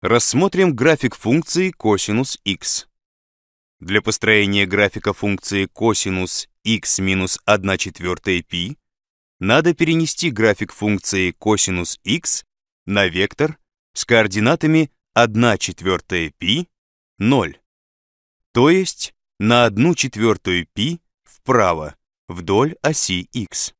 Рассмотрим график функции косинус x. Для построения графика функции косинус x минус 1 четвертая π надо перенести график функции косинус x на вектор с координатами 1 четвертая π, 0, то есть на 1 четвертую π вправо вдоль оси x.